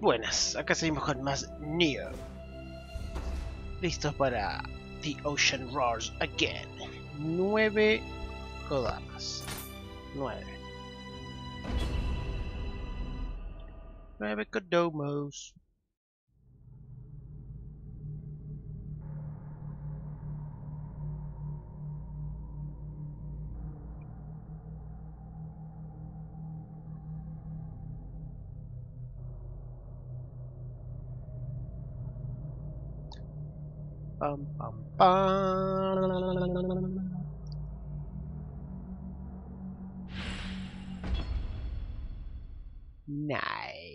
Buenas, acá seguimos con más Neo. Listos para The Ocean Roars Again. Nueve Kodamas. Nueve. Nueve Kodomos. bum, bum, bum. Nice.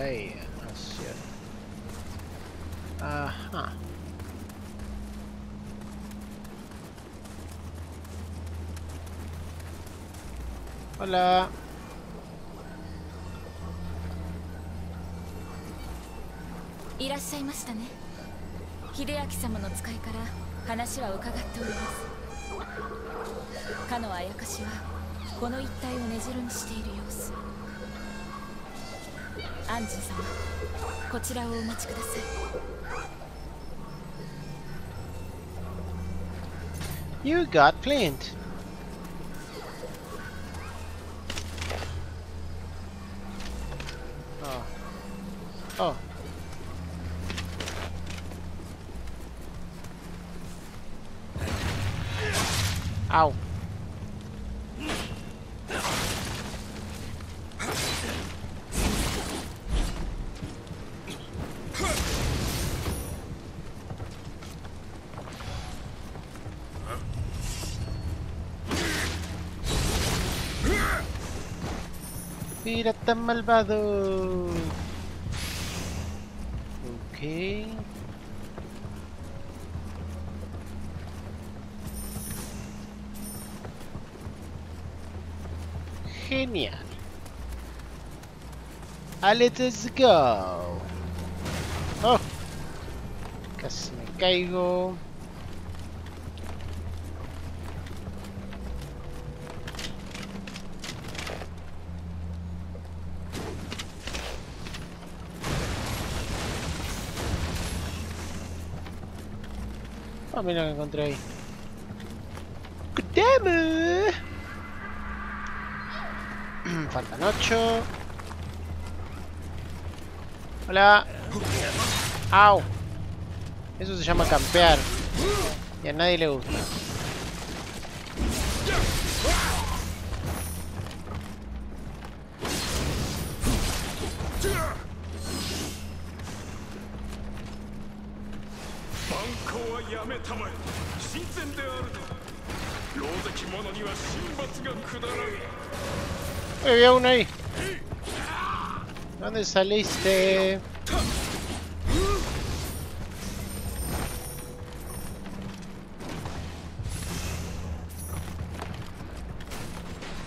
You are dead. That's it. Aha. Hola. いらっしゃいましたね秀明様の使いから話は伺っておりますかのあやかしはこの一帯を根城にしている様子 アンジー様こちらをお待ちください You got planned. Oh. Oh. Ow. Tan malvado. Ok. Genial. Ah, let's go. Oh. Casi me caigo. Mira lo que encontré ahí. ¡Kodama! Faltan 8. Hola. Au. Eso se llama campear. Y a nadie le gusta. Uy, había uno ahí. ¿Dónde saliste?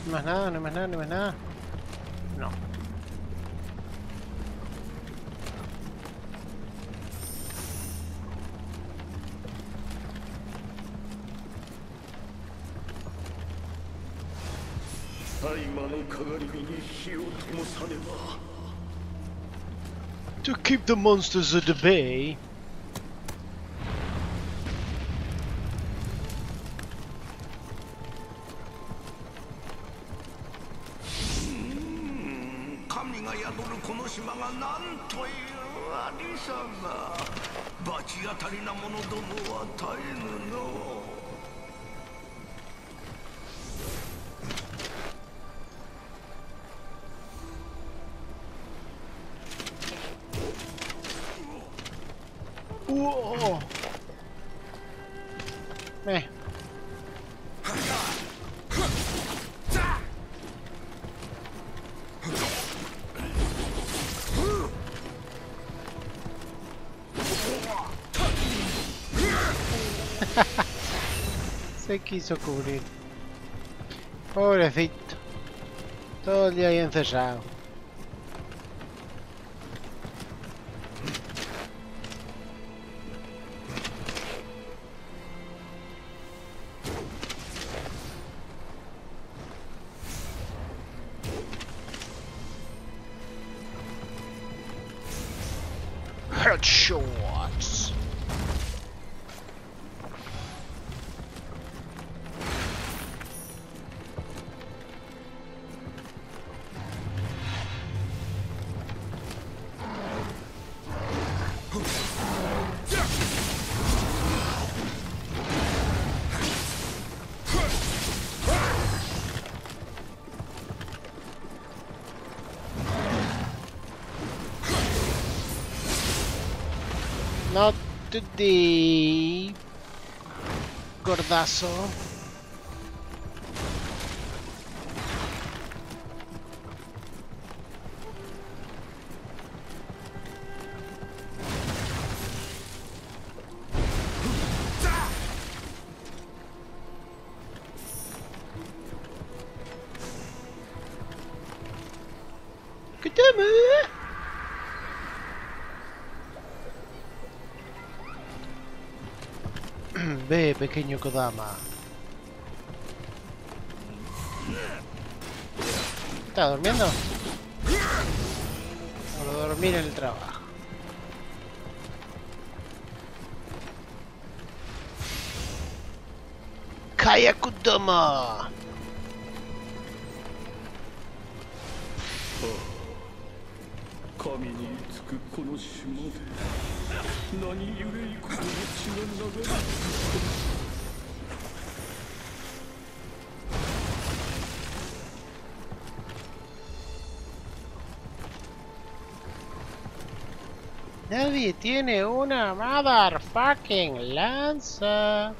No más nada, no más nada, no más nada. No. To keep the monsters at bay. "この島がなんというありさま罰当たりな者どもは絶えぬの Wow. Se quiso cubrir. Pobrecito. Todo el día ahí encerrado. Today. Gordazo. Ve, pequeño Kodama. ¿Está durmiendo? Por dormir en el trabajo. Kaya Kudama. Nadie tiene una motherfucking lanza.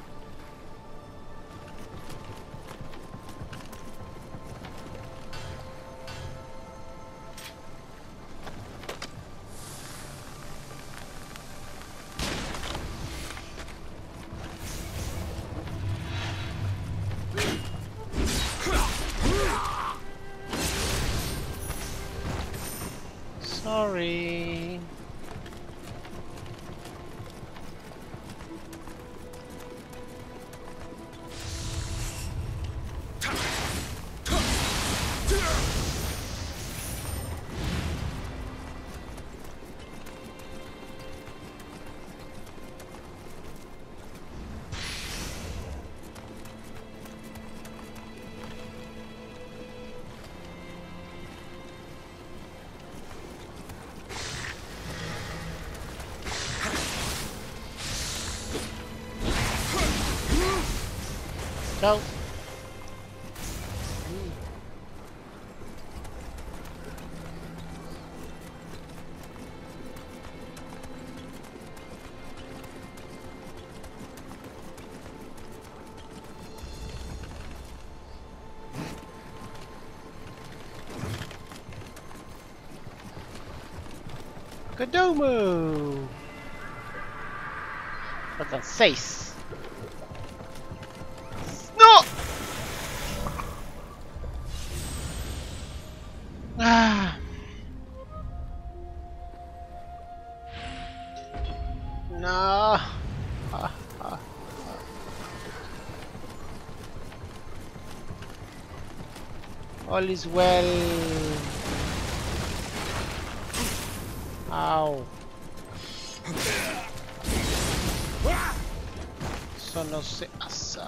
Sorry. No. Kodomo! That's a face. All is well. Ow. Eso no se hace.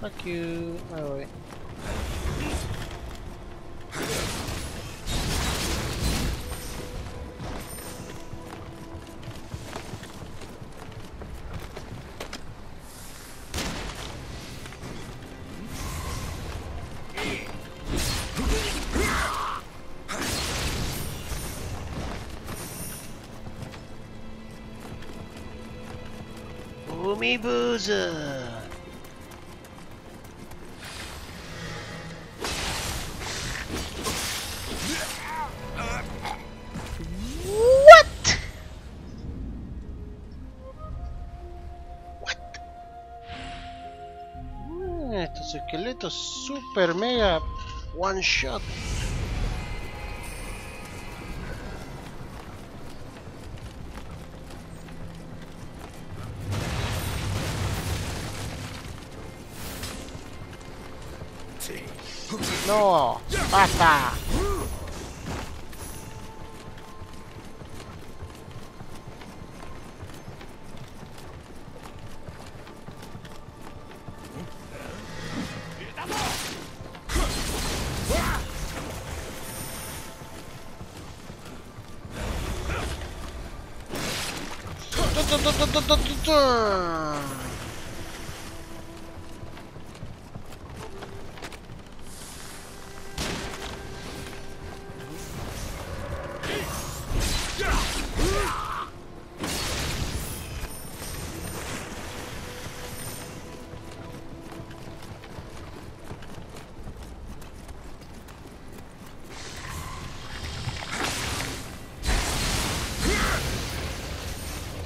Fuck you. Me. Umibuzu. What? What? Eh, Esqueletos super mega one shot. No, basta. Eso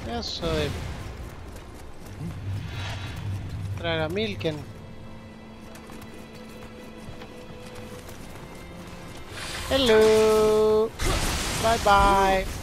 Yo soy... Traga Milken. Hello! Bye bye!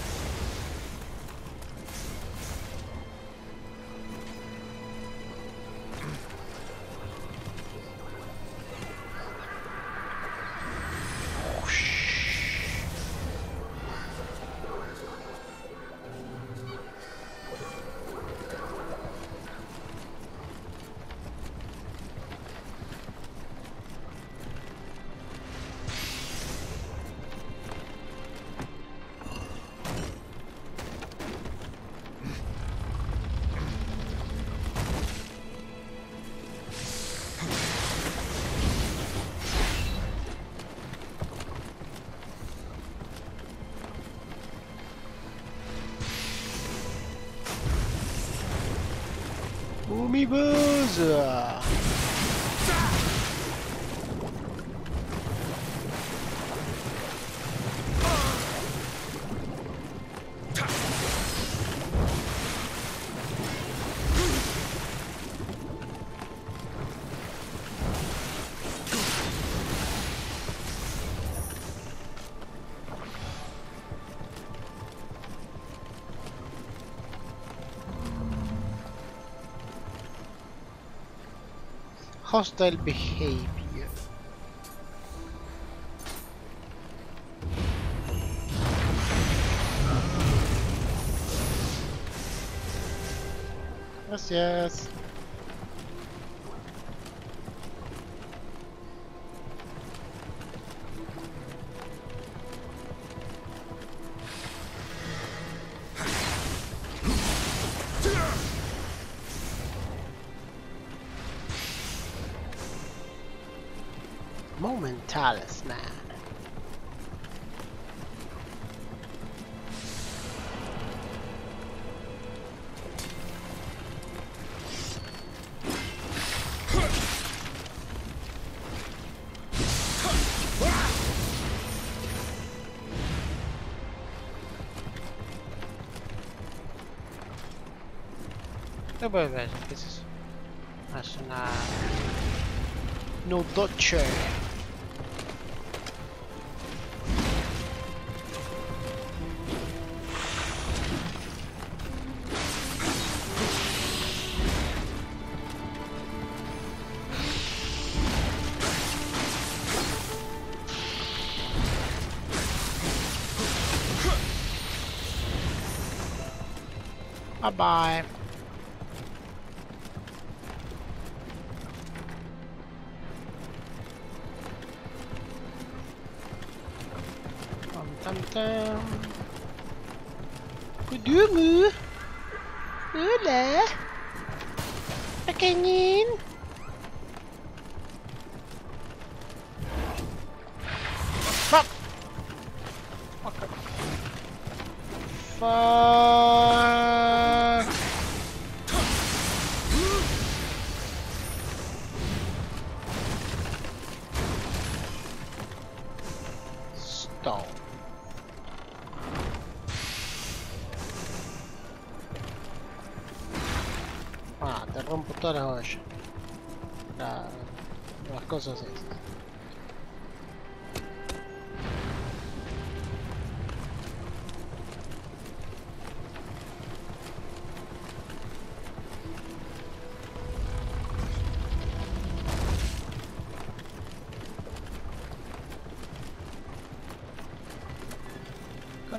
Umibooza! Hostile behavior. Gracias. Momentalis man. No puedo ver, ¿qué es eso? Ah, Es una... No Dutcher. Bye-bye. Tam tam. Kudu mu? Öyle. Bakayım. Bak. Fuck. Fuck.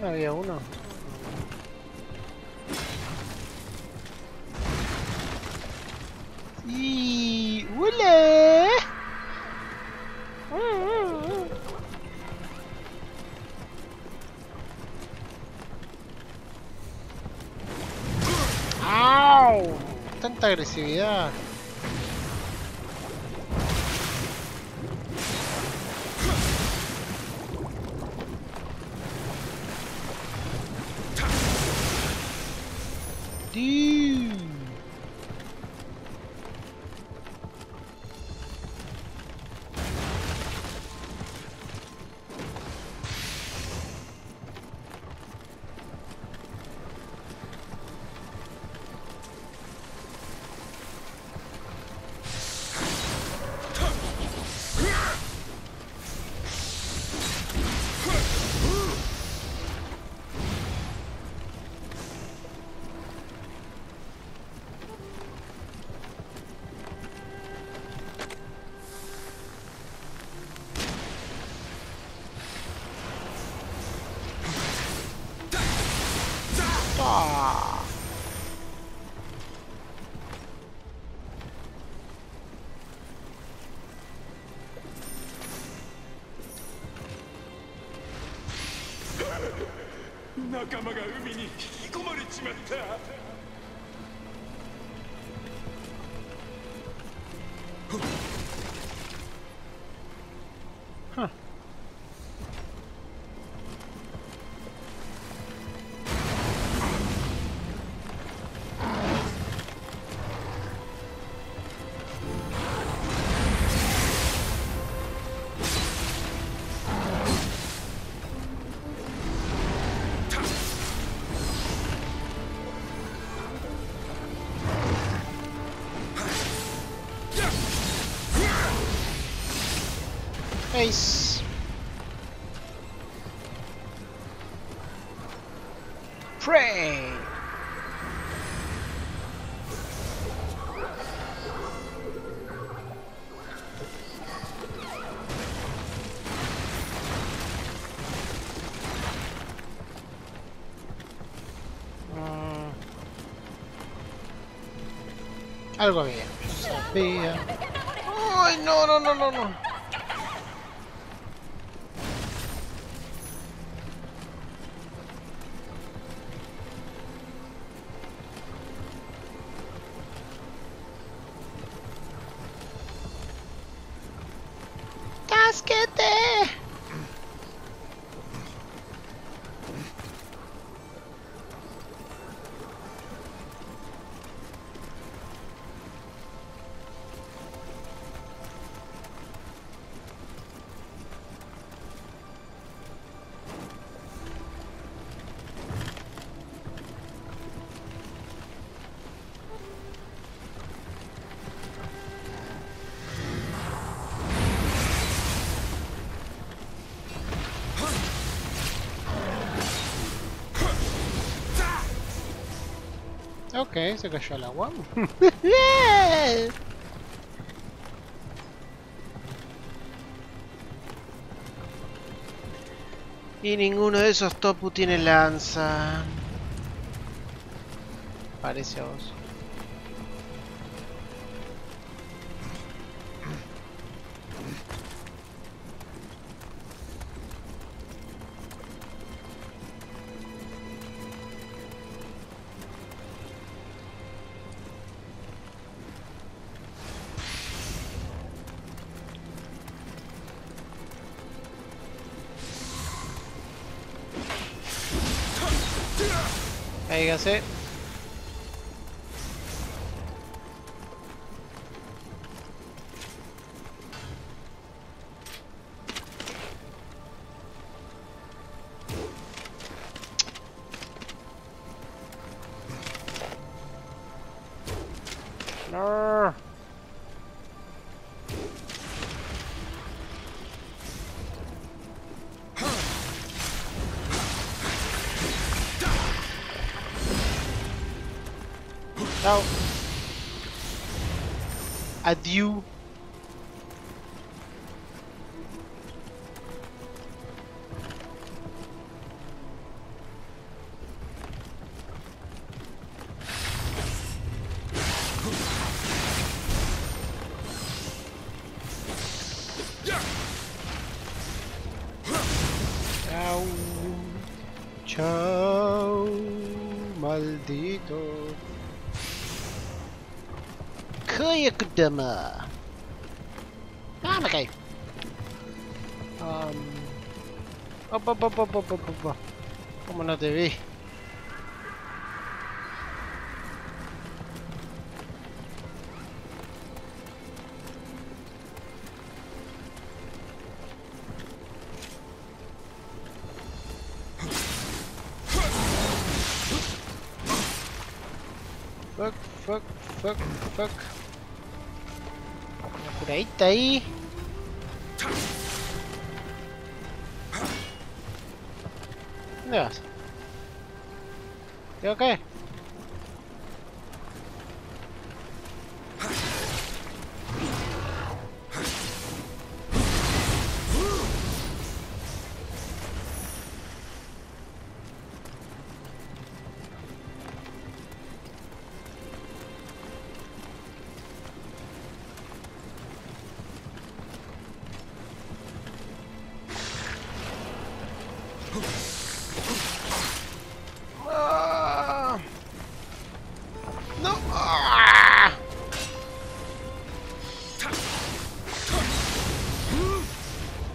No había uno. Y ¡Hola! ¡Au! Tanta agresividad. Ace. Pray. Mm. Algo había. Sabía. Ay, no, no, no, no, no. ¡Casquete! Ok, se cayó el agua. y ninguno de esos topu tiene lanza. Parece a vos. Véngase. Então, Tchau. Adio. Op, op, op, op. ¿Cómo no te vi? Fuck, fuck, fuck, fuck. Una curadita ahí. ¿Dónde que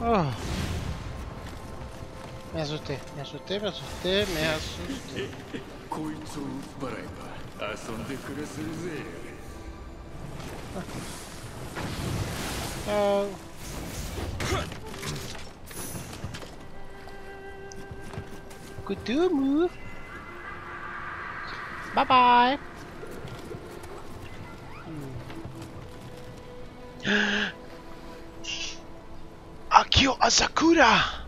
Oh. Me asusté, me asusté, me asusté, me asusté. Oh. Kutumu. Bye bye. Akio Asakura.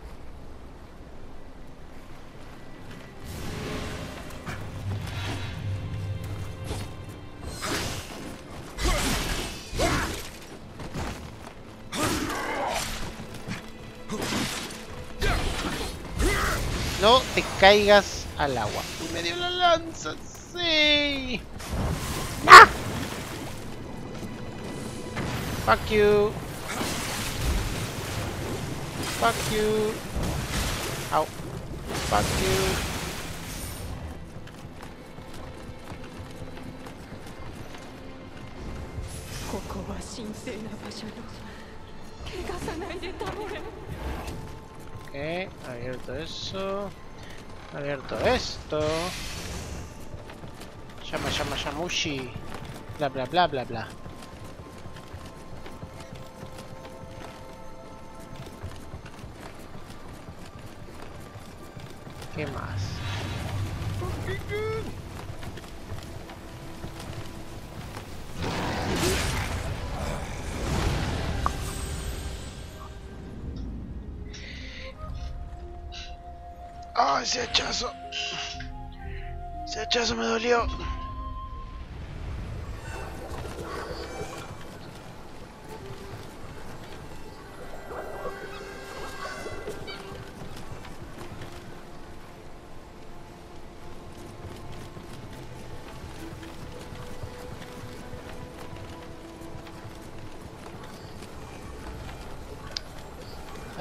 No te caigas al agua. Y me dio la lanza, sí. Fuck you. Fuck you. Ow. Fuck you. Ok, eh, abierto eso. Abierto esto. Llama, llama, yamushi. Bla, bla, bla, bla, bla. ¿Qué más? ¡Ah, ese hachazo! Ese hachazo me dolió.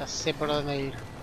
Sé por dónde ir.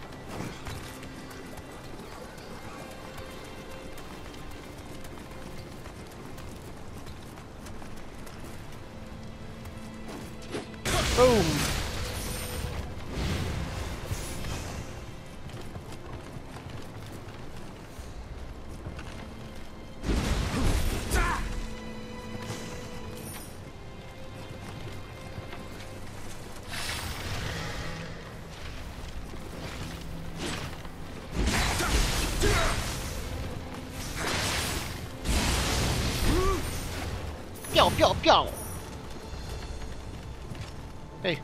biu 哎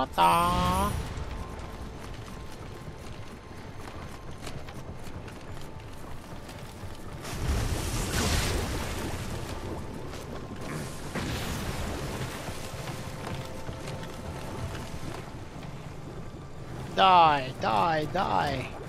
また。ダイダイダイ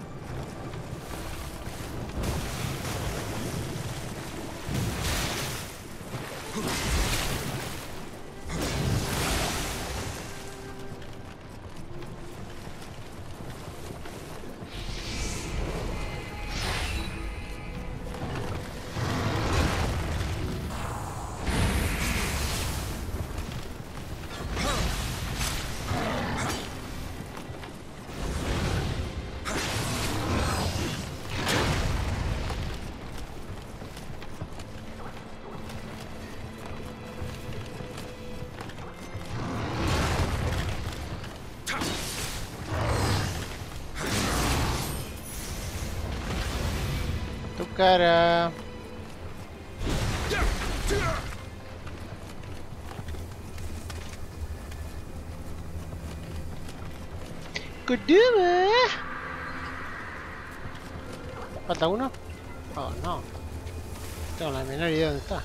cara. Kuduma. ¿Falta uno? Oh, no. Tengo la menor idea de dónde está.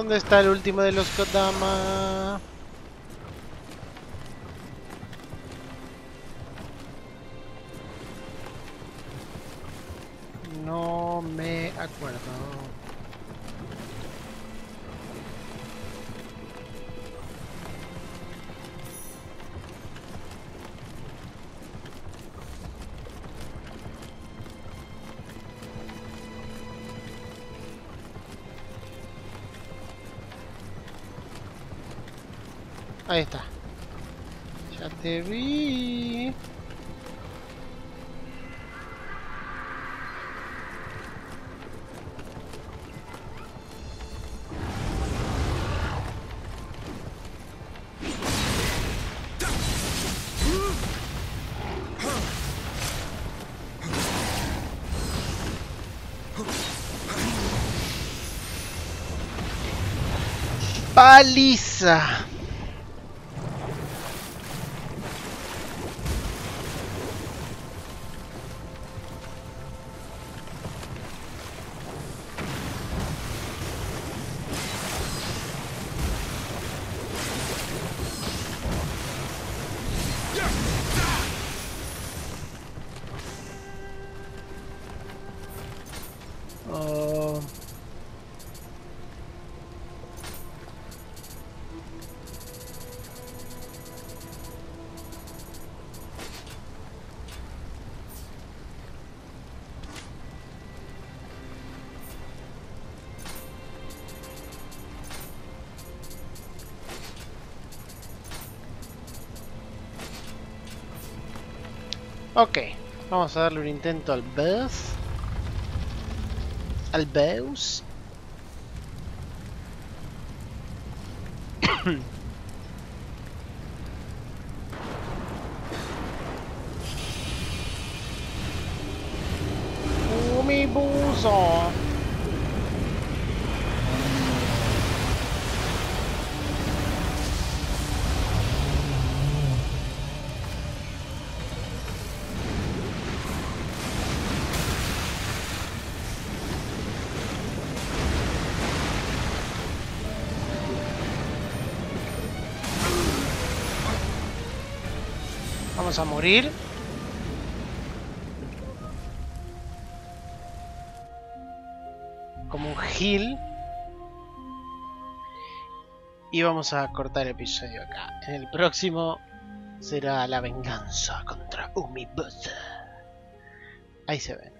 ¿Dónde está el último de los Kodama? No me acuerdo. Ahí está. Ya te vi. Paliza. vamos a darle un intento al Beus. Al Beus. Come buso! Vamos a morir. Como un heal. Y vamos a cortar el episodio acá. En el próximo será la venganza contra Umibasa. Ahí se ven.